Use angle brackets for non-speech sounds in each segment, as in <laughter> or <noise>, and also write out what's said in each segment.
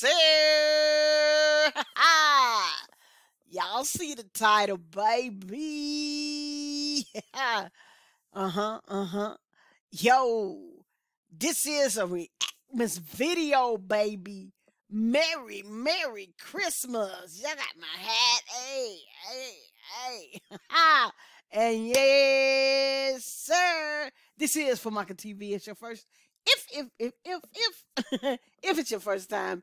sir. <laughs> Y'all see the title, baby. <laughs> uh huh, uh huh. Yo, this is a Reactmas video, baby. Merry, Merry Christmas. Y'all got my hat. Hey, hey, hey. <laughs> and yes, sir. This is Famaca TV. It's your first. If, if, if, if, if, if it's your first time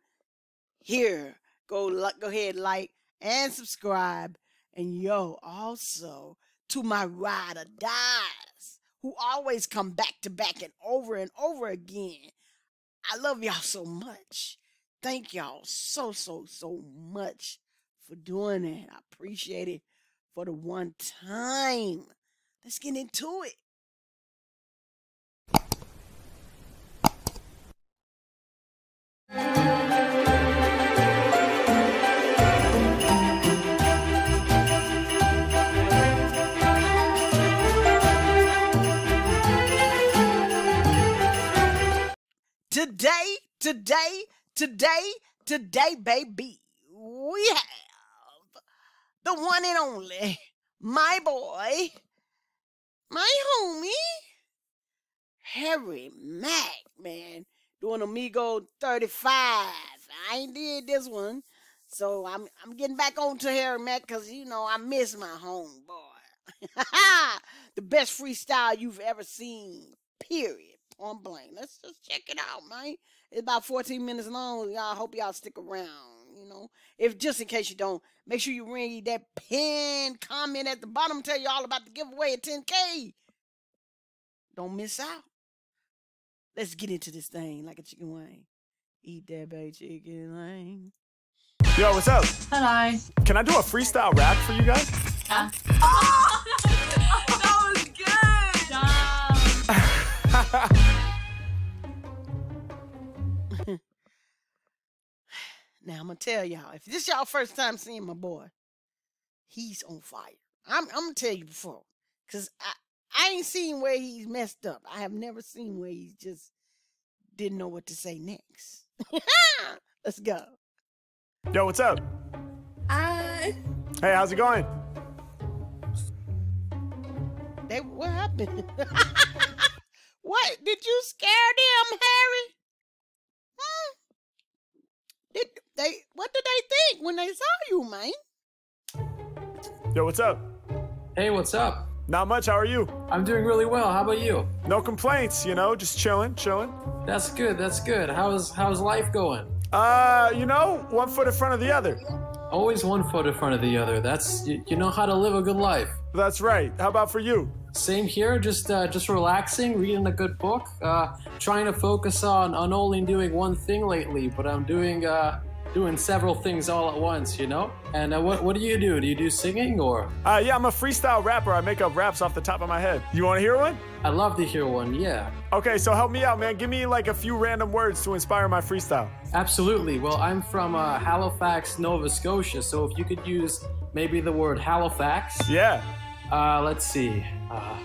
here, go, go ahead, like, and subscribe. And yo, also to my ride or dies who always come back to back and over and over again. I love y'all so much. Thank y'all so, so, so much for doing it. I appreciate it for the one time. Let's get into it. Today, today, today, today, baby, we have the one and only, my boy, my homie, Harry Mack, man, doing Omegle 35. I ain't did this one. So I'm I'm getting back on to Harry Mack because you know I miss my homeboy. <laughs> the best freestyle you've ever seen. Period on blank. Let's just check it out, man. It's about 14 minutes long. Y'all hope y'all stick around. You know, if just in case you don't, make sure you read that pin comment at the bottom. Tell you all about the giveaway at 10K. Don't miss out. Let's get into this thing like a chicken wing. Eat that baby chicken wing. Yo, what's up? Hello. Can I do a freestyle rap for you guys? Yeah. that Now I'm gonna tell y'all, if this y'all first time seeing my boy, he's on fire. I'm, I'm gonna tell you before, cause I I ain't seen where he's messed up. I have never seen where he just didn't know what to say next. <laughs> Let's go. Yo, what's up? Hi. Hey, how's it going? They, what happened? <laughs> what did you scare them, Harry? Hmm? Did they? What did they think when they saw you, man? Yo, what's up? Hey, what's up? Not much. How are you? I'm doing really well. How about you? No complaints. You know, just chilling, chilling. That's good. That's good. How's how's life going? Uh, you know, one foot in front of the other. Always one foot in front of the other. That's you, you know how to live a good life. That's right. How about for you? Same here. Just uh, just relaxing, reading a good book. Uh, trying to focus on on only doing one thing lately, but I'm doing uh doing several things all at once. You know. And uh, what what do you do? Do you do singing or? Uh, yeah, I'm a freestyle rapper. I make up raps off the top of my head. You want to hear one? I'd love to hear one. Yeah. Okay, so help me out, man. Give me like a few random words to inspire my freestyle. Absolutely. Well, I'm from uh, Halifax, Nova Scotia, so if you could use maybe the word Halifax. Yeah. Uh, let's see. Uh,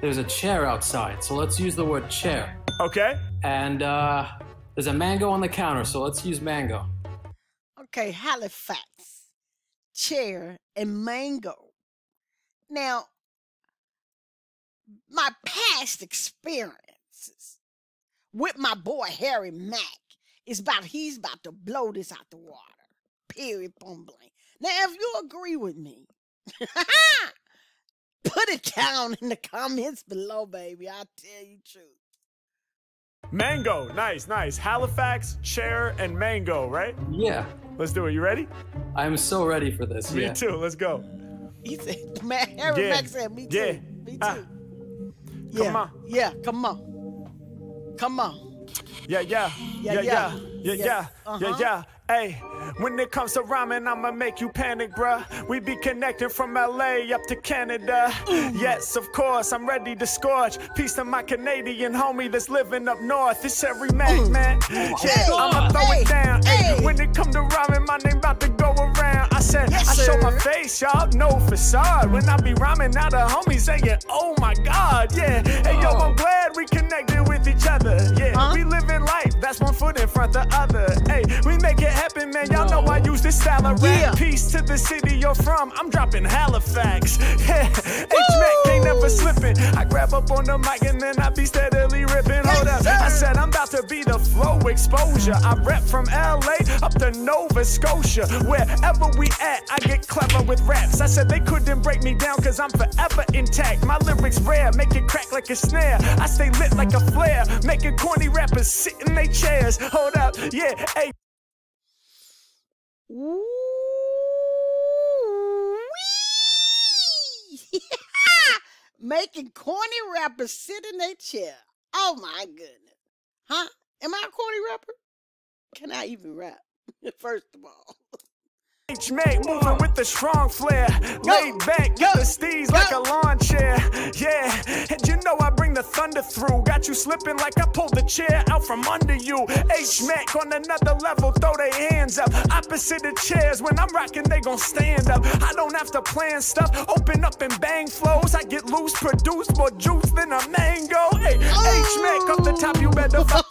there's a chair outside, so let's use the word chair. Okay. And uh, there's a mango on the counter, so let's use mango. Okay, Halifax, chair, and mango. Now, my past experiences with my boy Harry Mack is about he's about to blow this out the water. Period. Point blank. Now, if you agree with me, <laughs> put it down in the comments below, baby. I'll tell you the truth. Mango. Nice, nice. Halifax, chair, and mango, right? Yeah, Let's do it. You ready? I'm so ready for this. Me yeah. too. Let's go. He said, man, Harry Yeah. Mack said, me too. Yeah. Me too. Ah. yeah. Come on. Yeah, come on. Come on. Yeah, yeah, Yeah, yeah, yeah, yeah. yeah, yeah, Yeah. yeah, Uh-huh. yeah. Hey, when it comes to rhyming, I'ma make you panic, bruh. We be connecting from LA up to Canada. Yes, of course, I'm ready to scorch. Peace to my Canadian homie that's living up north. It's every man, man. Yeah, Hey, I'ma throw hey, it down. Hey, when it come to rhyming, my name about to go around. I said, Yes, I show my face, y'all no facade. When I be rhyming, now the homies saying, oh my God, yeah. Hey, yo, I'm glad we connected with each other. Yeah, Huh? we living life, one foot in front the other. Hey, we make it this style of rap. Yeah. Peace to the city you're from. I'm dropping Halifax. Yeah, <laughs> H-Mac ain't never slipping. I grab up on the mic and then I be steadily ripping. Hold up, I said I'm about to be the flow exposure. I rep from LA up to Nova Scotia. Wherever we at, I get clever with raps. I said they couldn't break me down cause I'm forever intact. My lyrics rare, make it crack like a snare. I stay lit like a flare, making corny rappers sit in their chairs. Hold up, yeah, hey. Ooh-wee. <laughs> Making corny rappers sit in their chair. Oh my goodness. Huh? Am I a corny rapper? Can I even rap? <laughs> First of all. H-Mac moving with the strong flair. Laid back, Go. got the steez like a Go. lawn chair. Yeah, and you know I bring the thunder through. Got you slipping like I pulled the chair out from under you. H-Mac on another level, throw their hands up. Opposite the chairs, when I'm rocking, they gon' stand up. I don't have to plan stuff, open up and bang flows. I get loose, produce more juice than a mango. Hey, H-Mac up the top, you better <laughs> fuck.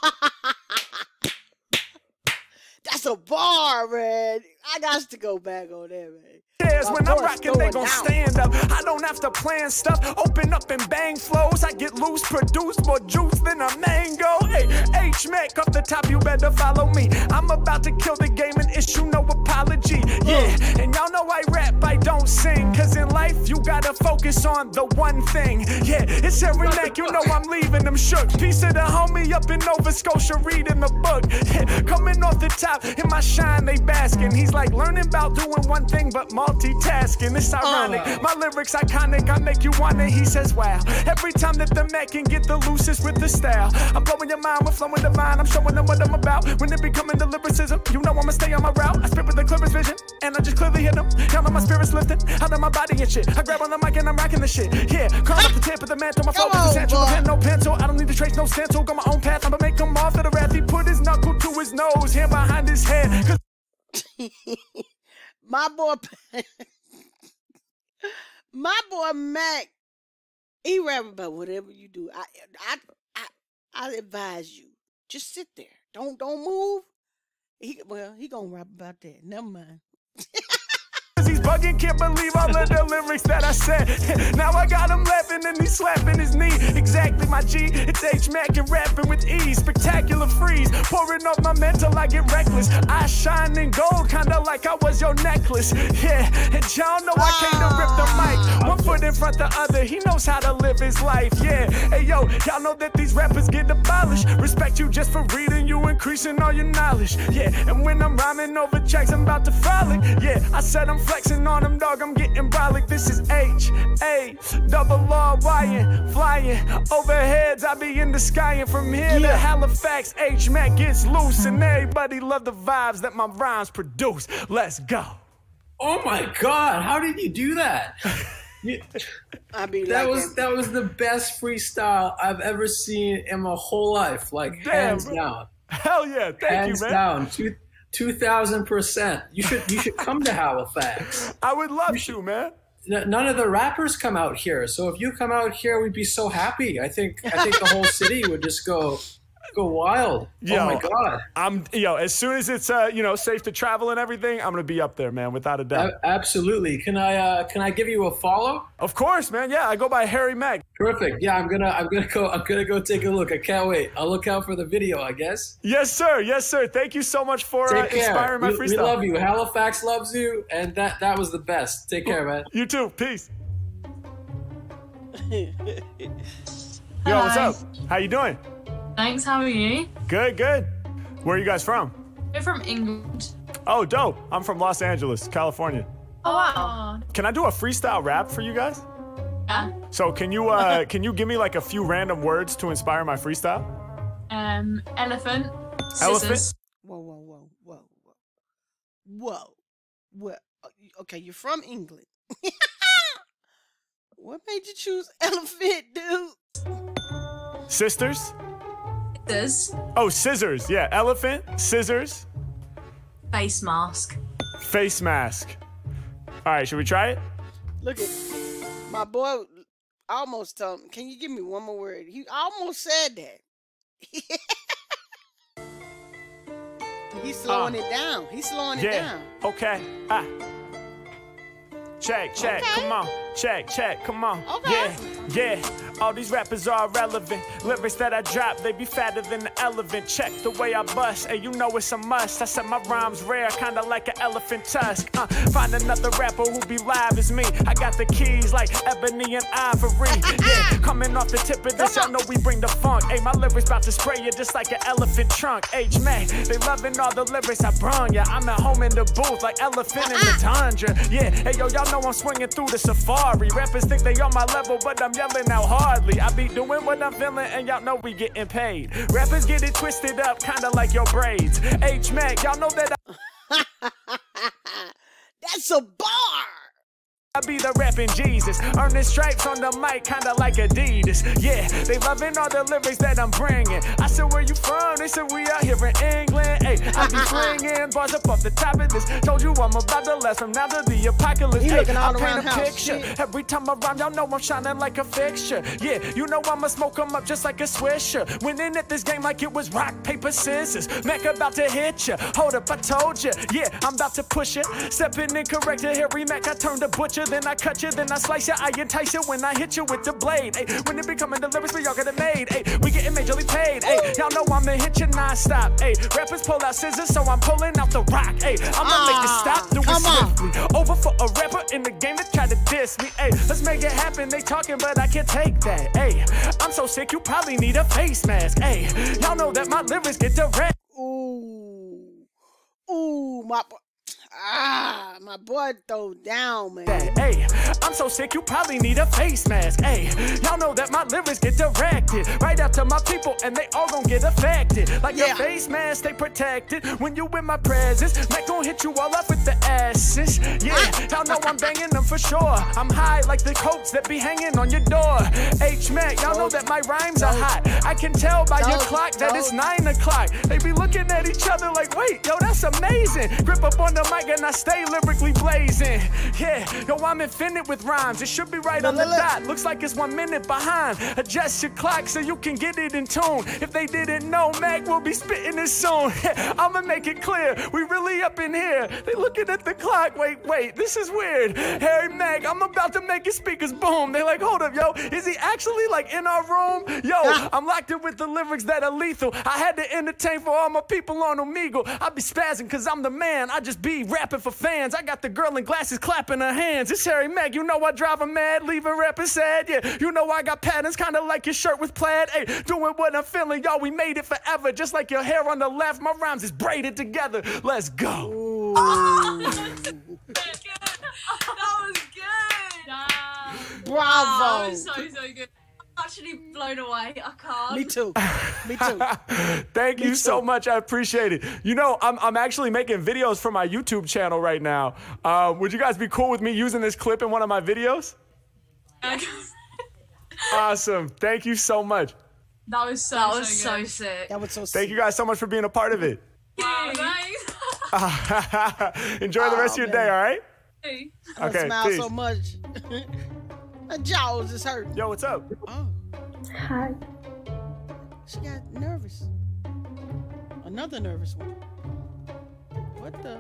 That's a bar, man. I got to go back on that, man. chairs. When I'm rocking, they gon' stand up. I don't have to plan stuff. Open up and bang flows. I get loose, produce more juice than a mango. Hey, H Mac off the top, you better follow me. I'm about to kill the game and issue no apology. Yeah, and y'all know I rap, I don't sing. Cause in life, you gotta focus on the one thing. Yeah, it's every Mack, you know I'm leaving them shook. Piece of the homie up in Nova Scotia reading the book. Yeah, coming off the top, in my shine, they basking. He's like learning about doing one thing, but multitasking. It's uh. ironic. My lyrics iconic, I make you want it. He says, wow. Every time that the Mac can get the loosest with the style. I'm blowing your mind with flowing divine. I'm showing them what I'm about. When it becoming the lyricism, you know I'ma stay on my route. I spit with the clearest vision, and I just clearly hit them. Y'all my spirit's lifting out of my body and shit. I grab on the mic and I'm rocking the shit. Yeah, climb up the tip of the mantle. My focus is on, central. boy. Pen, no pencil. I don't need to trace no stencil. Go my own path. I'ma make him off to the wrath. He put his knuckle to his nose, hand behind his head. <laughs> My boy, <laughs> my boy Mac, he rap about whatever you do. I, I, I, I advise you, just sit there. Don't, don't move. He, well, he gonna rap about that. Never mind. <laughs> Bugging, can't believe all the lyrics that I said. <laughs> now I got him laughing and he's slapping his knee. Exactly, my G. It's H Mac and rapping with ease. Spectacular freeze. Pouring off my mental, I get reckless. I shine in gold, kinda like I was your necklace. Yeah, and y'all know I came to rip the mic. One foot in front of the other, he knows how to live his life. Yeah, hey yo, y'all know that these rappers get abolished. Respect you just for reading, you increasing all your knowledge. Yeah, and when I'm rhyming over checks, I'm about to frolic. Yeah, I said I'm flexing on them, dog. I'm getting brolic. This is H A double R Y flying overheads. I be in the sky, and from here to Yeah. Halifax, H Mac gets loose, and everybody love the vibes that my rhymes produce. Let's go. Oh my god, how did you do that? <laughs> You- I be that like was that was the best freestyle I've ever seen in my whole life. Like Damn, hands bro. down. Hell yeah, thank hands you, man. down. Two two thousand percent. You should you should come to Halifax. <laughs> I would love to, man. N- none of the rappers come out here, so if you come out here, we'd be so happy. I think I think the whole city would just go go wild. Yo, oh my god! I'm yo. As soon as it's uh, you know, safe to travel and everything, I'm gonna be up there, man, without a doubt. A- absolutely. Can I uh, can I give you a follow? of course, man. Yeah, I go by Harry Mack. Perfect. Yeah, I'm gonna I'm gonna go I'm gonna go take a look. I can't wait. I'll look out for the video. I guess. Yes, sir. Yes, sir. Thank you so much for uh, inspiring my we, freestyle. we love you. Halifax loves you, and that that was the best. Take care, man. You too. Peace. <laughs> Yo, what's up? How you doing? Thanks, how are you? Good, good. Where are you guys from? We're from England. Oh, dope. I'm from Los Angeles, California. Oh, wow. Can I do a freestyle rap for you guys? Yeah. So can you uh <laughs> can you give me like a few random words to inspire my freestyle? Um, elephant. Elephant? Scissors. Whoa, whoa, whoa, whoa, whoa, whoa. Well, uh, okay, you're from England. <laughs> what made you choose <laughs> elephant, dude? Sisters? Scissors. Oh, scissors. Yeah, elephant, scissors, Face mask. face mask. All right, should we try it? Look at my boy. Almost told him, can you give me one more word? He almost said that. <laughs> He's slowing Uh. it down. He's slowing it Yeah. down. Okay. Ah. Check, check, Okay. come on. Check, check, come on. Okay. Yeah, yeah. All these rappers are irrelevant. Lyrics that I drop, they be fatter than the elephant. Check the way I bust, hey, you know it's a must. I said my rhymes rare, kinda like an elephant tusk. Uh, find another rapper who be live as me. I got the keys like ebony and ivory. <laughs> Yeah, coming off the tip of this, y'all know we bring the funk. Hey, my lyrics about to spray you just like an elephant trunk. H man, they loving all the lyrics I brung ya. I'm at home in the booth like elephant in the tundra. Yeah, hey yo, y'all know I'm swinging through the safari. Rappers think they on my level, but I'm yelling out hardly. I be doing what I'm feeling, and y'all know we getting paid. Rappers get it twisted up, kinda like your braids. H Mac, y'all know that I <laughs> That's a bar. I be the rapping Jesus, earning stripes on the mic, kinda like Adidas. Yeah, they loving all the lyrics that I'm bringing. I said, Where you from? They said, We out here in England. Hey, I be <laughs> flinging bars up off the top of this. Told you I'm about to last from now to the apocalypse. He Hey, all I paint around a house. picture. Shit. Every time I rhyme, y'all know I'm shining like a fixture. Yeah, you know I'ma smoke 'em up just like a swisher. Winning at this game like it was rock, paper, scissors. Mac about to hit ya. Hold up, I told ya. Yeah, I'm about to push it. Stepping in correct to Harry Mack, I turn the butcher, then I cut you, then I slice ya. I entice you when I hit you with the blade. When it be coming the lyrics, we all get it made. Ay, we getting majorly paid. Y'all know I'ma hit you non-stop. Rappers pull out scissors, so I'm pulling out the rock. Ay, I'ma make it Ah, stop, do it on. swiftly. Over for a rapper in the game that tried to diss me. Hey, let's make it happen. They talking, but I can't take that. Hey, I'm so sick, you probably need a face mask. Hey, y'all know that my lyrics get direct. Ooh. Ooh, my. Ah, my boy throw down, man. Hey, I'm so sick, you probably need a face mask. Hey, y'all know that my lyrics get directed right out to my people, and they all gon' get affected. Like Yeah. a face mask, stay protected when you in my presence. Mac gon' hit you all up with the asses. Yeah, y'all know I'm banging them for sure. I'm high like the coats that be hanging on your door. H Mac, y'all know that my rhymes are hot. I can tell by your clock that it's nine o'clock. They be looking at each other like, wait, yo, that's amazing. Grip up on the mic and I stay lyrically blazing. Yeah, yo, I'm infinite with rhymes. It should be right on the dot. Looks like it's one minute behind. Adjust your clock so you can get it in tune. If they didn't know, Mac will be spitting this soon. <laughs> I'ma make it clear, we really up in here. They looking at the clock. Wait, wait, this is weird. Harry Mack, I'm about to make his speakers boom. They like, hold up, yo, is he actually like in our room? Yo, I'm locked in with the lyrics that are lethal. I had to entertain for all my people on Omegle. I be spazzing cause I'm the man. I just be rapping for fans. I got the girl in glasses clapping her hands. It's Harry Mack. You know I drive her mad, leaving rapping sad. Yeah, you know I got patterns kinda like your shirt with plaid. Hey, doing what I'm feeling. Y'all, we made it forever. Just like your hair on the left, my rhymes is braided together. Let's go. <laughs> that was good. Damn. Bravo. That was so so good. I'm actually blown away. I can't. Me too. Me too. <laughs> Thank you so much. I appreciate it. You know, I'm, I'm actually making videos for my YouTube channel right now. Um, would you guys be cool with me using this clip in one of my videos? Awesome. Thank you so much. that was so That was so good. sick. That was so Thank you guys so much for being a part of it. Wow, thanks. <laughs> Enjoy the rest of your day, all right? Hey. I Okay, smile peace. so much. <laughs> My jaws is hurting. Yo, what's up? Oh, Hi. she got nervous. Another nervous one. What the?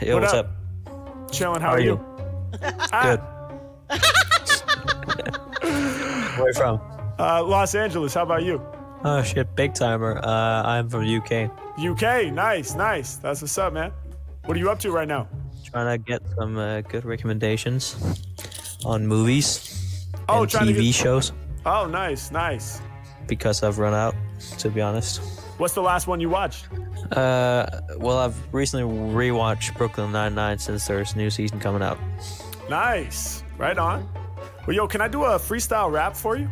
<sighs> Yo, What what's up? up? Chilling. How, How are are you? Good. <laughs> Where you from? Uh, Los Angeles. How about you? Oh shit, big timer. Uh, I'm from UK. UK. Nice, nice. That's what's up, man. What are you up to right now? Trying to get some uh, good recommendations on movies Oh, and TV get- shows Oh, nice, nice. because I've run out. To be honest. What's the last one you watched? Uh, well, I've recently rewatched Brooklyn Nine Nine since there's a new season coming out. Nice. Right on. Well, yo, can I do a freestyle rap for you?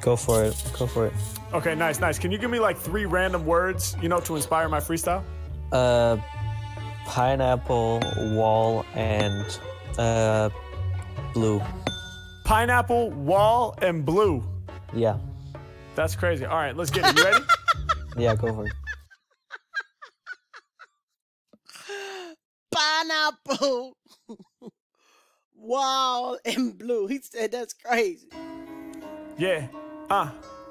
Go for it. Go for it. Okay, nice, nice. Can you give me like three random words, you know, to inspire my freestyle? Uh, pineapple, wall, and uh, blue. Pineapple, wall, and blue. Yeah. That's crazy. All right, let's get it. You ready? <laughs> Yeah, go for it. Pineapple, wall, and blue. He said that's crazy. yeah. Uh.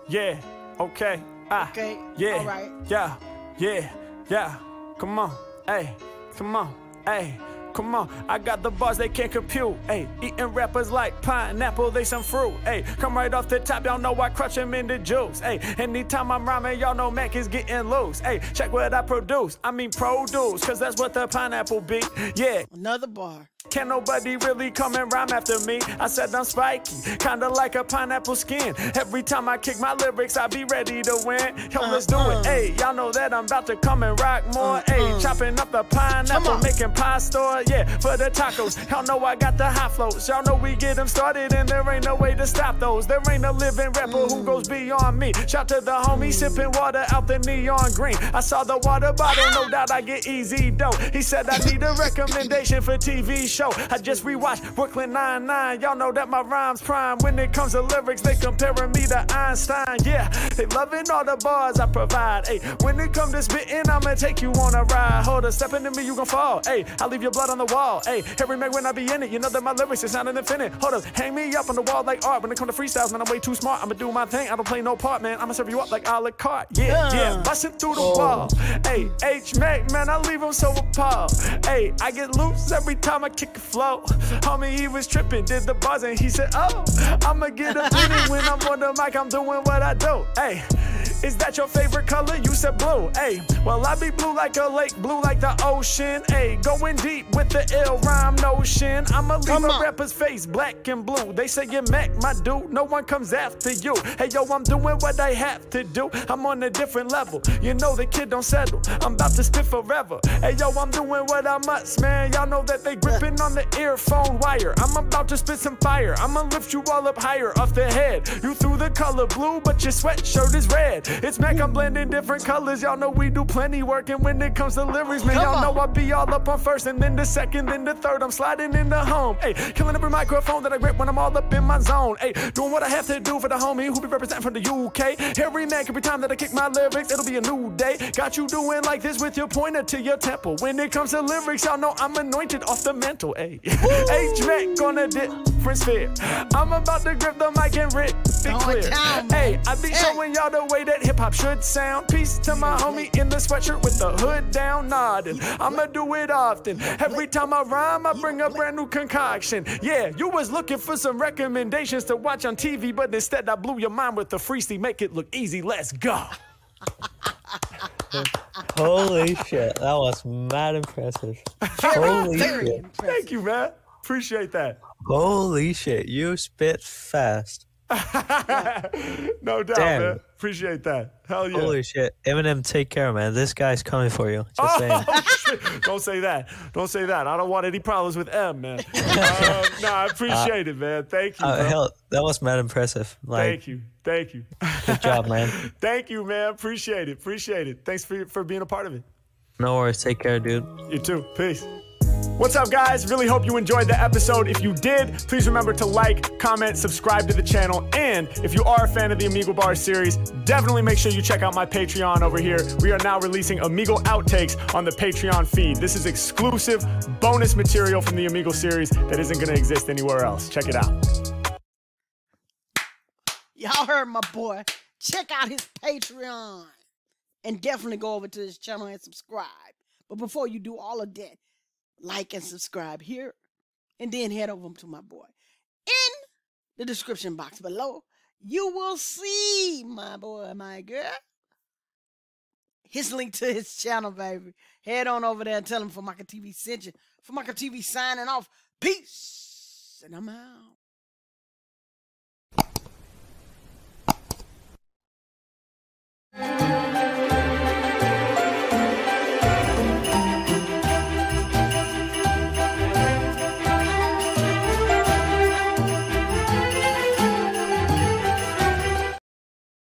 Yeah. Okay. Ah. Okay. Yeah. All right. Yeah. Yeah, yeah, come on, hey, come on, hey. Come on, I got the bars they can't compute. Hey, eating rappers like pineapple, they some fruit. Hey, come right off the top, y'all know I crush them in juice. Hey, anytime I'm rhyming, y'all know Mac is getting loose. Hey, check what I produce. I mean produce, cause that's what the pineapple be. Yeah, Another bar. Can't nobody really come and rhyme after me. I said I'm spiky, kinda like a pineapple skin. Every time I kick my lyrics, I be ready to win. Yo, let's do Uh-uh. it. Hey, y'all know that I'm about to come and rock more. Hey, Uh-uh. chopping up the pineapple, making pie store. Yeah, for the tacos. Y'all know I got the high flows. Y'all know we get them started, and there ain't no way to stop those. There ain't a living rapper who goes mm. beyond me. Shout to the homie sipping water out the neon green. I saw the water bottle, no doubt I get easy dough. He said I need a recommendation for TV show. I just rewatched Brooklyn Nine-Nine. Y'all know that my rhymes prime. When it comes to lyrics, they comparing me to Einstein. Yeah, they loving all the bars I provide. Hey, when it come to spitting, I'ma take you on a ride. Hold up, step into me, you gon' fall. Hey, I leave your blood on the wall. Hey, every man when I be in it, you know that my lyrics is sounding infinite. Hold up, hang me up on the wall like art. When it come to freestyles, man, I'm way too smart. I'ma do my thing. I don't play no part, man. I'ma serve you up like a la carte. Yeah, yeah, Uh. busting through the wall. Hey, H Mac, man, I leave him so appalled. Hey, I get loose every time I kick a flow. Homie, he was tripping, did the buzz, and he said, Oh, I'ma get a minute when I'm on the mic. I'm doing what I do. Hey. Is that your favorite color? You said blue. Hey, well I be blue like a lake, blue like the ocean. Hey, going deep with the ill rhyme notion. I'ma leave a rapper's face black and blue. They say you're Mac, my dude. No one comes after you. Hey yo, I'm doing what I have to do. I'm on a different level. You know the kid don't settle. I'm about to spit forever. Hey yo, I'm doing what I must, man. Y'all know that they gripping on the earphone wire. I'm about to spit some fire. I'ma lift you all up higher off the head. You threw the color blue, but your sweatshirt is red. It's Mac, I'm blending different colors. Y'all know we do plenty work. And when it comes to lyrics, man, y'all know I be all up on first and then the second, then the third. I'm sliding into home. Hey, killing every microphone that I grip when I'm all up in my zone. Hey, doing what I have to do for the homie who be representing from the UK. Every Mac, every time that I kick my lyrics, it'll be a new day. Got you doing like this with your pointer to your temple. When it comes to lyrics, y'all know I'm anointed off the mental. Hey, H Mac on a different sphere. I'm about to grip the mic and rip it clear. Hey, I be showing y'all the way that hip hop should sound. Peace to my homie in the sweatshirt with the hood down, nodding. I'ma do it often. Every time I rhyme, I bring a brand new concoction. Yeah, you was looking for some recommendations to watch on TV, but instead I blew your mind with the freestyle. Make it look easy. Let's go. <laughs> Holy shit, that was mad impressive. Holy very shit. impressive. Thank you, man. Appreciate that. Holy shit, you spit fast. <laughs> no doubt, Damn. man. Appreciate that. Hell yeah. Holy shit. Eminem, take care, man. This guy's coming for you. Just saying. Oh, <laughs> shit. Don't say that. Don't say that. I don't want any problems with M, man. uh, <laughs> nah, I appreciate it, man. Thank you. Uh, hell, that was mad impressive. Like, Thank you. Thank you. good job, man. Thank you, man. Appreciate it. Appreciate it. Thanks for, for being a part of it. No worries. Take care, dude. You too. Peace. What's up, guys? Really hope you enjoyed the episode. If you did, please remember to like, comment, subscribe to the channel. And if you are a fan of the Omegle Bar series, definitely make sure you check out my Patreon over here. We are now releasing Omegle outtakes on the Patreon feed. This is exclusive bonus material from the Omegle series that isn't going to exist anywhere else. Check it out. Y'all heard my boy. Check out his Patreon. And definitely go over to his channel and subscribe. But before you do all of that, like and subscribe here, and then head over to my boy. In the description box below, you will see my boy, my girl. His link to his channel, baby. Head on over there and tell him Famaca TV sent you. Famaca TV signing off. Peace, and I'm out.